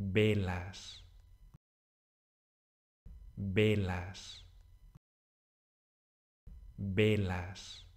velas, velas, velas.